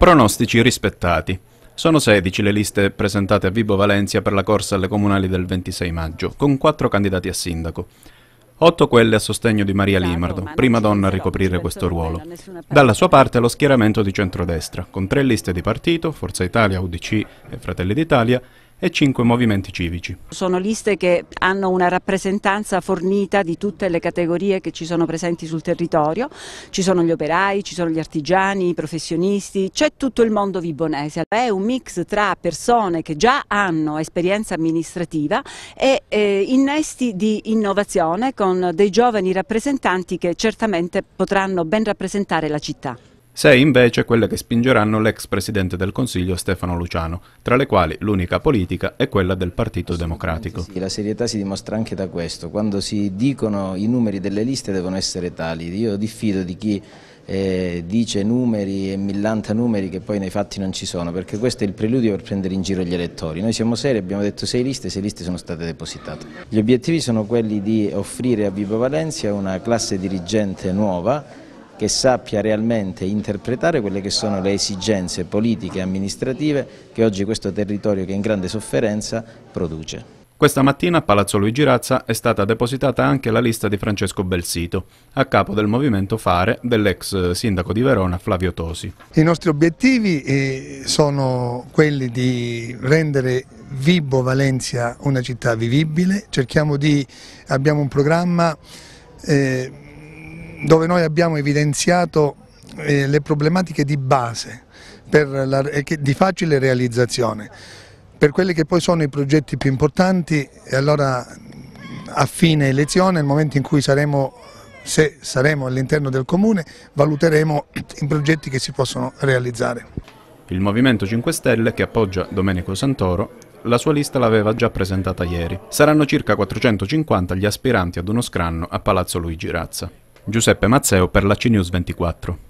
Pronostici rispettati. Sono 16 le liste presentate a Vibo Valencia per la corsa alle comunali del 26 maggio, con quattro candidati a sindaco. Otto quelle a sostegno di Maria Limardo, prima donna a ricoprire questo ruolo. Dalla sua parte lo schieramento di centrodestra, con tre liste di partito, Forza Italia, UDC e Fratelli d'Italia, e cinque movimenti civici. Sono liste che hanno una rappresentanza fornita di tutte le categorie che ci sono presenti sul territorio, ci sono gli operai, ci sono gli artigiani, i professionisti, c'è tutto il mondo vibonese, è un mix tra persone che già hanno esperienza amministrativa e eh, innesti di innovazione con dei giovani rappresentanti che certamente potranno ben rappresentare la città. Sei invece quelle che spingeranno l'ex presidente del Consiglio Stefano Luciano, tra le quali l'unica politica è quella del Partito Democratico. Sì, la serietà si dimostra anche da questo, quando si dicono i numeri delle liste devono essere tali, io diffido di chi eh, dice numeri e millanta numeri che poi nei fatti non ci sono, perché questo è il preludio per prendere in giro gli elettori. Noi siamo seri, abbiamo detto sei liste, sei liste sono state depositate. Gli obiettivi sono quelli di offrire a Vibo Valencia una classe dirigente nuova, che sappia realmente interpretare quelle che sono le esigenze politiche e amministrative che oggi questo territorio che è in grande sofferenza produce. Questa mattina a Palazzo Luigi Razza è stata depositata anche la lista di Francesco Belsito, a capo del movimento Fare dell'ex sindaco di Verona Flavio Tosi. I nostri obiettivi eh, sono quelli di rendere Vibo Valencia una città vivibile, cerchiamo di, abbiamo un programma eh, dove noi abbiamo evidenziato eh, le problematiche di base, la, eh, di facile realizzazione. Per quelli che poi sono i progetti più importanti, allora a fine elezione, nel momento in cui saremo, se saremo all'interno del Comune, valuteremo i progetti che si possono realizzare. Il Movimento 5 Stelle, che appoggia Domenico Santoro, la sua lista l'aveva già presentata ieri. Saranno circa 450 gli aspiranti ad uno scranno a Palazzo Luigi Razza. Giuseppe Mazzeo per la CNews 24.